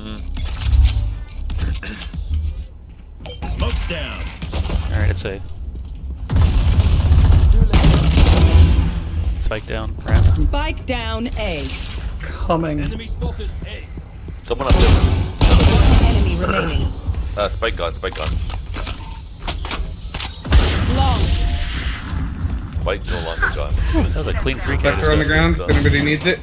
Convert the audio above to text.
Mm. Smoke's down. Alright, it's A. Spike down, ramp. Spike down A. Coming. Enemy spotted. A. Someone up there. Enemy remaining. Uh, spike gone, spike gone. Long. Spike no longer gone. That was a clean 3K. On the ground if anybody needs it.